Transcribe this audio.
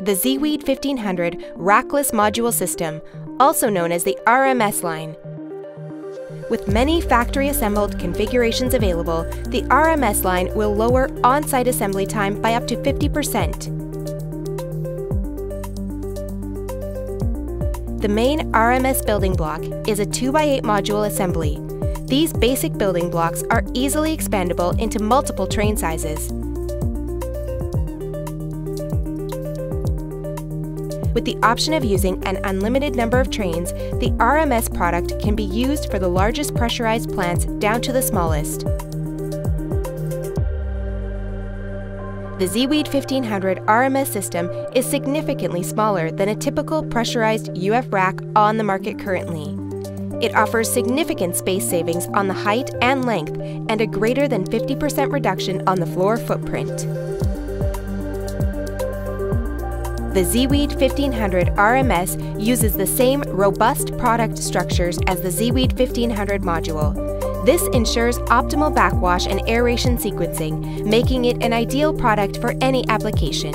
the ZeeWeed 1500 Rackless Module System, also known as the RMS line. With many factory assembled configurations available, the RMS line will lower on-site assembly time by up to 50%. The main RMS building block is a 2x8 module assembly. These basic building blocks are easily expandable into multiple train sizes. With the option of using an unlimited number of trains, the RMS product can be used for the largest pressurized plants down to the smallest. The ZeeWeed 1500 RMS system is significantly smaller than a typical pressurized UF rack on the market currently. It offers significant space savings on the height and length and a greater than 50% reduction on the floor footprint. The ZeeWeed 1500 RMS uses the same robust product structures as the ZeeWeed 1500 module. This ensures optimal backwash and aeration sequencing, making it an ideal product for any application.